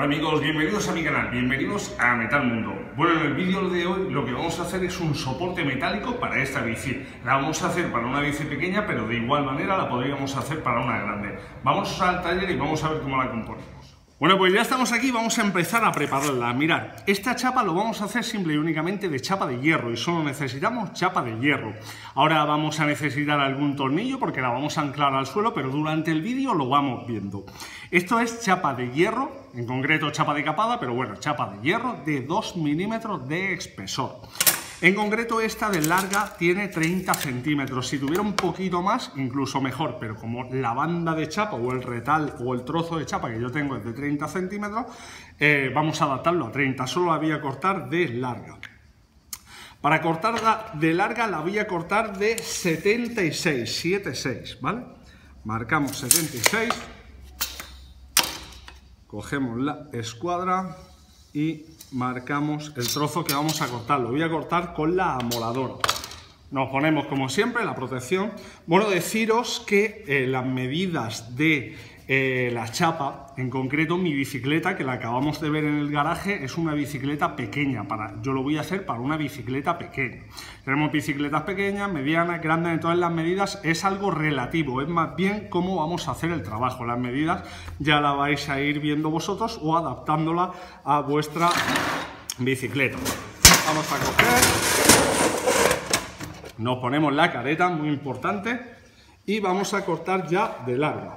Hola amigos, bienvenidos a mi canal, bienvenidos a Metal Mundo. Bueno, en el vídeo de hoy lo que vamos a hacer es un soporte metálico para esta bici. La vamos a hacer para una bici pequeña, pero de igual manera la podríamos hacer para una grande. Vamos al taller y vamos a ver cómo la componemos. Bueno, pues ya estamos aquí, vamos a empezar a prepararla. Mirad, esta chapa lo vamos a hacer simple y únicamente de chapa de hierro y solo necesitamos chapa de hierro. Ahora vamos a necesitar algún tornillo porque la vamos a anclar al suelo, pero durante el vídeo lo vamos viendo. Esto es chapa de hierro, en concreto chapa de capada, pero bueno, chapa de hierro de 2 milímetros de espesor. En concreto esta de larga tiene 30 centímetros, si tuviera un poquito más incluso mejor, pero como la banda de chapa o el retal o el trozo de chapa que yo tengo es de 30 centímetros, eh, vamos a adaptarlo a 30, solo la voy a cortar de larga. Para cortarla de larga la voy a cortar de 76, 76, ¿vale? Marcamos 76, cogemos la escuadra y marcamos el trozo que vamos a cortar. Lo voy a cortar con la amoladora. Nos ponemos, como siempre, la protección. Bueno, deciros que eh, las medidas de eh, la chapa, en concreto mi bicicleta, que la acabamos de ver en el garaje, es una bicicleta pequeña. Para, yo lo voy a hacer para una bicicleta pequeña. Tenemos bicicletas pequeñas, medianas, grandes, en todas las medidas es algo relativo, es más bien cómo vamos a hacer el trabajo. Las medidas ya la vais a ir viendo vosotros o adaptándola a vuestra bicicleta. Vamos a coger, nos ponemos la careta, muy importante, y vamos a cortar ya de larga.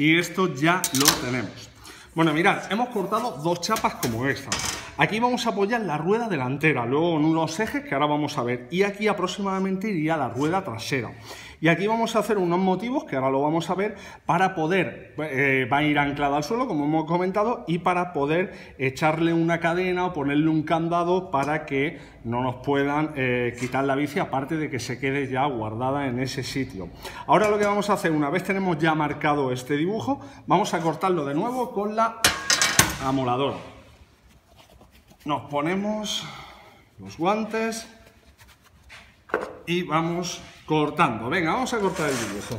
Y esto ya lo tenemos. Bueno, mirad, hemos cortado dos chapas como esta. Aquí vamos a apoyar la rueda delantera, luego en unos ejes que ahora vamos a ver. Y aquí aproximadamente iría la rueda trasera. Y aquí vamos a hacer unos motivos, que ahora lo vamos a ver, para poder, eh, va a ir anclada al suelo, como hemos comentado, y para poder echarle una cadena o ponerle un candado para que no nos puedan eh, quitar la bici, aparte de que se quede ya guardada en ese sitio. Ahora lo que vamos a hacer, una vez tenemos ya marcado este dibujo, vamos a cortarlo de nuevo con la amoladora. Nos ponemos los guantes y vamos cortando. Venga, vamos a cortar el dibujo.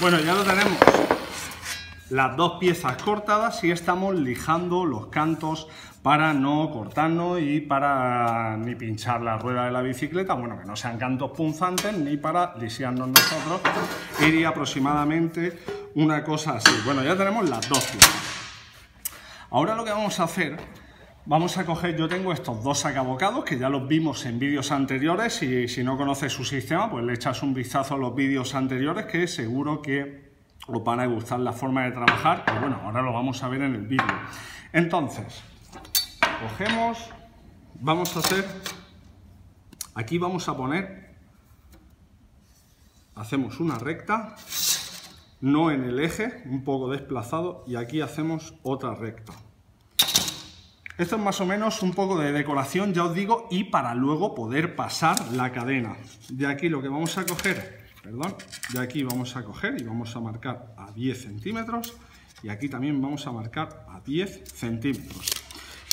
Bueno, ya lo tenemos las dos piezas cortadas y estamos lijando los cantos para no cortarnos y para ni pinchar la rueda de la bicicleta, bueno, que no sean cantos punzantes ni para lisiarnos nosotros. Iría aproximadamente una cosa así. Bueno, ya tenemos las dos piezas. Ahora lo que vamos a hacer, vamos a coger, yo tengo estos dos sacabocados que ya los vimos en vídeos anteriores y si no conoces su sistema, pues le echas un vistazo a los vídeos anteriores que seguro que os van a gustar la forma de trabajar y bueno, ahora lo vamos a ver en el vídeo. Entonces, cogemos, vamos a hacer, aquí vamos a poner, hacemos una recta, no en el eje, un poco desplazado, y aquí hacemos otra recta. Esto es más o menos un poco de decoración, ya os digo, y para luego poder pasar la cadena. De aquí lo que vamos a coger perdón, de aquí vamos a coger y vamos a marcar a 10 centímetros y aquí también vamos a marcar a 10 centímetros.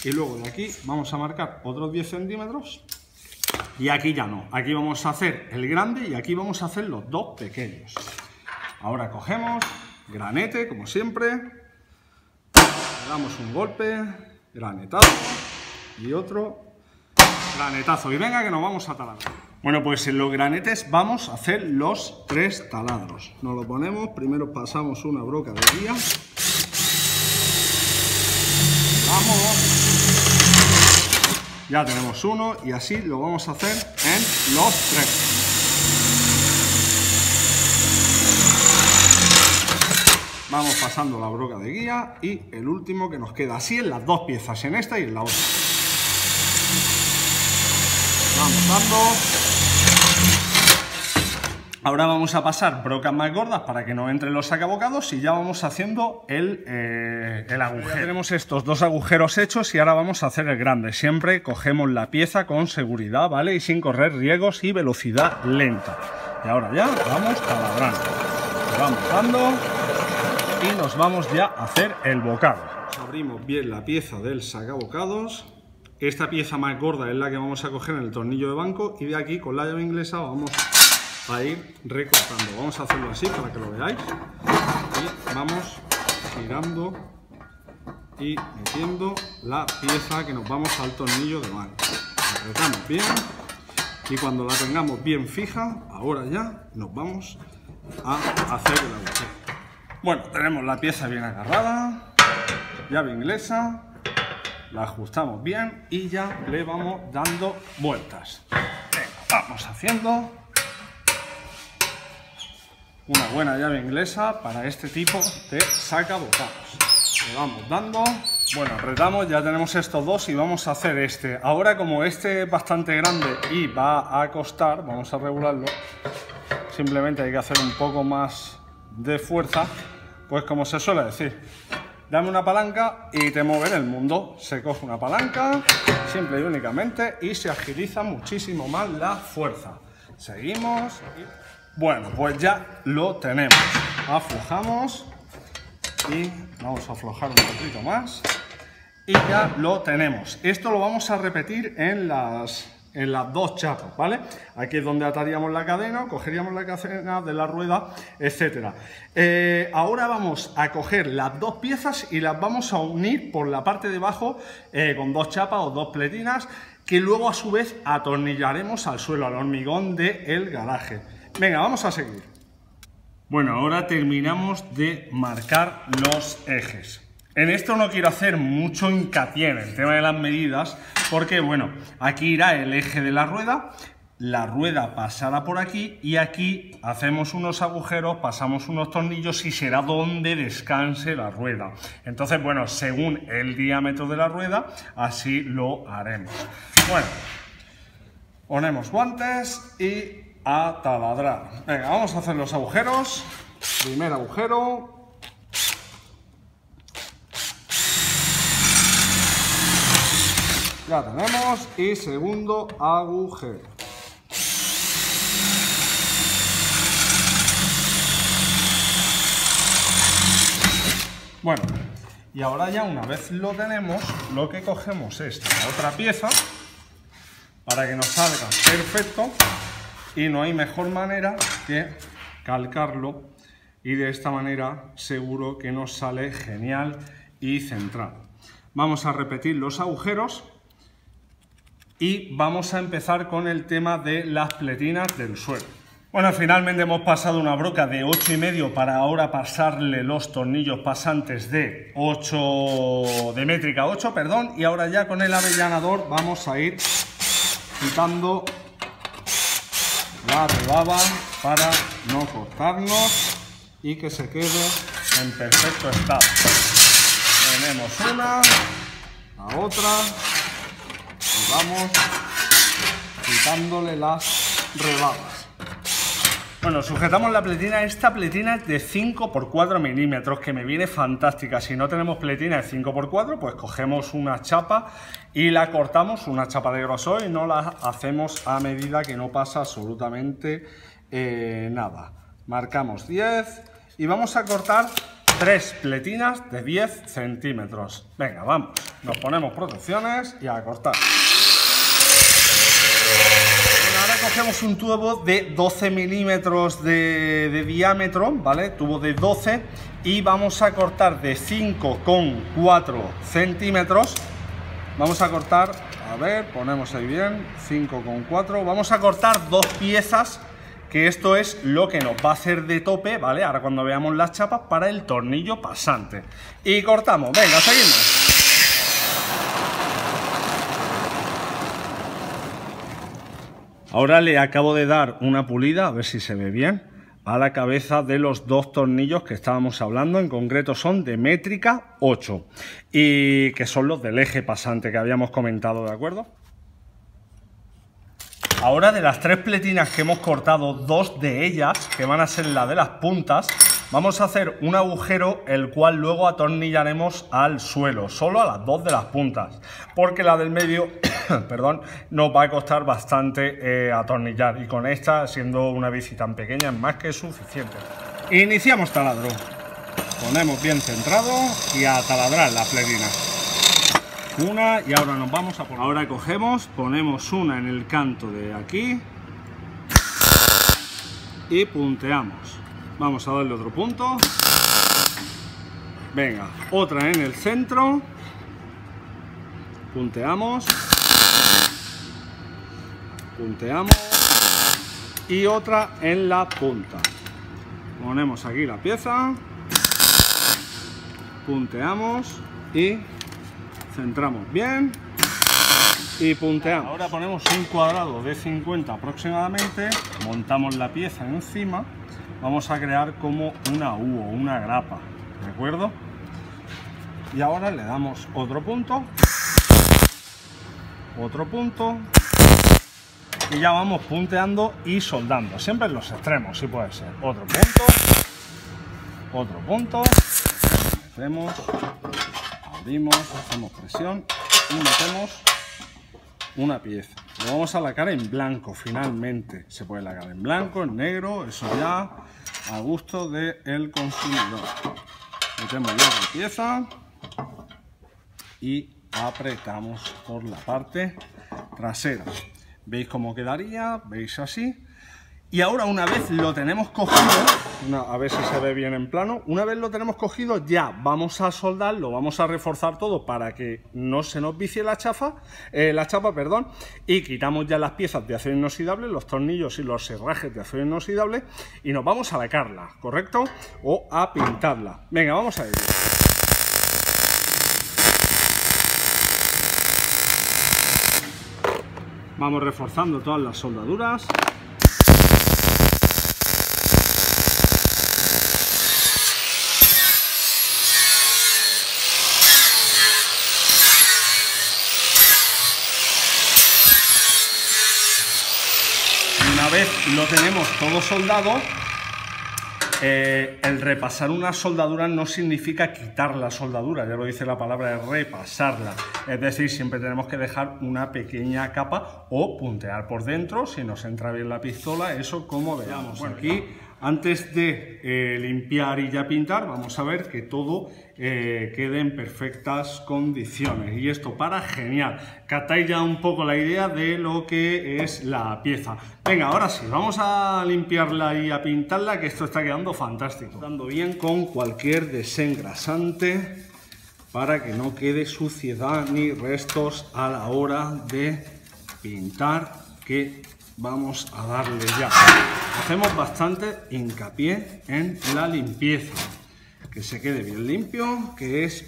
Y luego de aquí vamos a marcar otros 10 centímetros y aquí ya no. Aquí vamos a hacer el grande y aquí vamos a hacer los dos pequeños. Ahora cogemos granete, como siempre, le damos un golpe, granetazo y otro granetazo. Y venga que nos vamos a talar. Bueno, pues en los granetes vamos a hacer los tres taladros. Nos lo ponemos, primero pasamos una broca de guía. Vamos. Ya tenemos uno y así lo vamos a hacer en los tres. Vamos pasando la broca de guía y el último que nos queda así en las dos piezas, en esta y en la otra. Vamos dando. Ahora vamos a pasar brocas más gordas para que no entren los sacabocados y ya vamos haciendo el, eh, el agujero. Ya tenemos estos dos agujeros hechos y ahora vamos a hacer el grande. Siempre cogemos la pieza con seguridad, ¿vale? Y sin correr riesgos y velocidad lenta. Y ahora ya vamos taladrando. Le vamos dando y nos vamos ya a hacer el bocado. Abrimos bien la pieza del sacabocados. Esta pieza más gorda es la que vamos a coger en el tornillo de banco y de aquí con la llave inglesa vamos a ir recortando. Vamos a hacerlo así para que lo veáis. Y vamos girando y metiendo la pieza que nos vamos al tornillo de banco. Apretamos bien y cuando la tengamos bien fija, ahora ya nos vamos a hacer el agujero. Bueno, tenemos la pieza bien agarrada, llave inglesa, la ajustamos bien y ya le vamos dando vueltas. vamos haciendo una buena llave inglesa para este tipo de saca bocados. Le vamos dando, bueno, apretamos, ya tenemos estos dos y vamos a hacer este. Ahora como este es bastante grande y va a costar, vamos a regularlo, simplemente hay que hacer un poco más de fuerza, pues como se suele decir, dame una palanca y te mueve el mundo. Se coge una palanca, simple y únicamente, y se agiliza muchísimo más la fuerza. Seguimos. Bueno, pues ya lo tenemos. Aflojamos y vamos a aflojar un poquito más. Y ya lo tenemos. Esto lo vamos a repetir en las en las dos chapas, ¿vale? Aquí es donde ataríamos la cadena, cogeríamos la cadena de la rueda, etc. Eh, ahora vamos a coger las dos piezas y las vamos a unir por la parte de abajo eh, con dos chapas o dos pletinas que luego a su vez atornillaremos al suelo, al hormigón del garaje. Venga, vamos a seguir. Bueno, ahora terminamos de marcar los ejes. En esto no quiero hacer mucho hincapié en el tema de las medidas, porque bueno, aquí irá el eje de la rueda, la rueda pasará por aquí y aquí hacemos unos agujeros, pasamos unos tornillos y será donde descanse la rueda. Entonces, bueno, según el diámetro de la rueda, así lo haremos. Bueno, ponemos guantes y a taladrar. Venga, vamos a hacer los agujeros. Primer agujero, Ya tenemos. Y segundo agujero. Bueno, y ahora ya una vez lo tenemos, lo que cogemos es la otra pieza para que nos salga perfecto y no hay mejor manera que calcarlo y de esta manera seguro que nos sale genial y centrado. Vamos a repetir los agujeros y vamos a empezar con el tema de las pletinas del suelo. Bueno, finalmente hemos pasado una broca de 8 y medio para ahora pasarle los tornillos pasantes de 8 de métrica 8, perdón, y ahora ya con el avellanador vamos a ir quitando la rebaba para no cortarnos y que se quede en perfecto estado. Tenemos una, la otra, vamos quitándole las rebabas. Bueno, sujetamos la pletina. Esta pletina es de 5 x 4 milímetros, que me viene fantástica. Si no tenemos pletina de 5 x 4, pues cogemos una chapa y la cortamos, una chapa de grosor, y no la hacemos a medida que no pasa absolutamente eh, nada. Marcamos 10 y vamos a cortar tres pletinas de 10 centímetros. Venga, vamos. Nos ponemos protecciones y a cortar cogemos un tubo de 12 milímetros de, diámetro, ¿vale? Tubo de 12 y vamos a cortar de 5,4 centímetros. Vamos a cortar, a ver, ponemos ahí bien, 5,4. Vamos a cortar dos piezas, que esto es lo que nos va a hacer de tope, ¿vale? Ahora cuando veamos las chapas para el tornillo pasante. Y cortamos, venga, seguimos. Ahora le acabo de dar una pulida, a ver si se ve bien, a la cabeza de los dos tornillos que estábamos hablando, en concreto son de métrica 8 y que son los del eje pasante que habíamos comentado, ¿de acuerdo? Ahora de las tres pletinas que hemos cortado, dos de ellas, que van a ser la de las puntas, vamos a hacer un agujero el cual luego atornillaremos al suelo, solo a las dos de las puntas, porque la del medio perdón, nos va a costar bastante eh, atornillar y con esta, siendo una bici tan pequeña, es más que suficiente. Iniciamos taladro. Ponemos bien centrado y a taladrar la plerina. Una y ahora nos vamos a poner. Ahora cogemos, ponemos una en el canto de aquí y punteamos. Vamos a darle otro punto. Venga, otra en el centro. Punteamos. Punteamos. Y otra en la punta. Ponemos aquí la pieza. Punteamos y centramos bien y punteamos. Ahora ponemos un cuadrado de 50 aproximadamente, montamos la pieza encima, vamos a crear como una U o una grapa, ¿de acuerdo? Y ahora le damos otro punto, otro punto, y ya vamos punteando y soldando, siempre en los extremos, si puede ser. Otro punto, otro punto, hacemos, abrimos, hacemos presión y metemos una pieza. Lo vamos a lacar en blanco finalmente. Se puede lacar en blanco, en negro, eso ya a gusto del consumidor. Metemos la otra pieza y apretamos por la parte trasera. ¿Veis cómo quedaría? ¿Veis así? Y ahora una vez lo tenemos cogido, a ver si se ve bien en plano, una vez lo tenemos cogido ya vamos a soldarlo, vamos a reforzar todo para que no se nos vicie la chafa, eh, la chapa, perdón, y quitamos ya las piezas de acero inoxidable, los tornillos y los herrajes de acero inoxidable y nos vamos a lacarla, ¿correcto? O a pintarla. Venga, vamos a ello. Vamos reforzando todas las soldaduras. lo tenemos todo soldado, eh, el repasar una soldadura no significa quitar la soldadura, ya lo dice la palabra, es repasarla. Es decir, siempre tenemos que dejar una pequeña capa o puntear por dentro, si nos entra bien la pistola, eso como veamos. Bueno, aquí antes de eh, limpiar y ya pintar, vamos a ver que todo eh, quede en perfectas condiciones. Y esto para genial. Catáis ya un poco la idea de lo que es la pieza. Venga, ahora sí, vamos a limpiarla y a pintarla, que esto está quedando fantástico. Dando bien con cualquier desengrasante para que no quede suciedad ni restos a la hora de pintar, que vamos a darle ya. Hacemos bastante hincapié en la limpieza, que se quede bien limpio, que es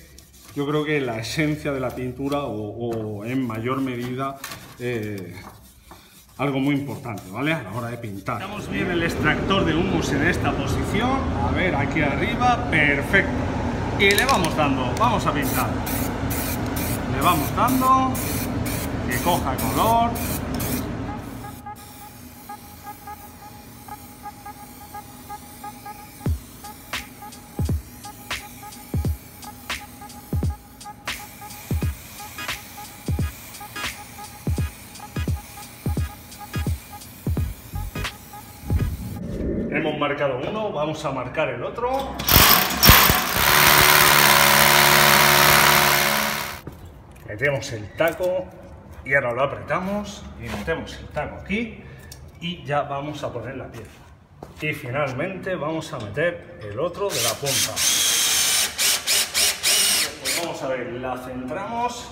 yo creo que la esencia de la pintura o, en mayor medida eh, algo muy importante, ¿vale? A la hora de pintar. Damos bien el extractor de humus en esta posición, a ver, aquí arriba, perfecto. Y le vamos dando, vamos a pintar. Le vamos dando, que coja color, Marcado uno, vamos a marcar el otro. Metemos el taco y ahora lo apretamos y metemos el taco aquí y ya vamos a poner la pieza. Y finalmente vamos a meter el otro de la punta. Pues vamos a ver, la centramos,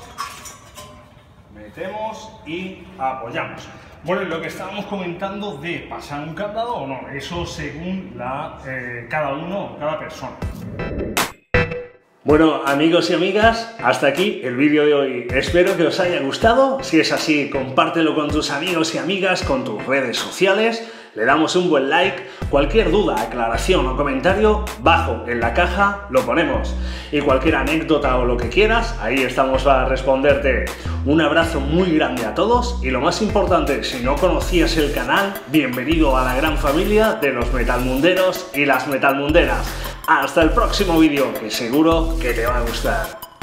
metemos y apoyamos. Bueno, lo que estábamos comentando de pasar un candado o no, eso según la, eh, cada uno, cada persona. Bueno, amigos y amigas, hasta aquí el vídeo de hoy. Espero que os haya gustado. Si es así, compártelo con tus amigos y amigas, con tus redes sociales le damos un buen like, cualquier duda, aclaración o comentario, bajo en la caja lo ponemos. Y cualquier anécdota o lo que quieras, ahí estamos para responderte. Un abrazo muy grande a todos y lo más importante, si no conocías el canal, bienvenido a la gran familia de los metalmunderos y las metalmunderas. Hasta el próximo vídeo, que seguro que te va a gustar.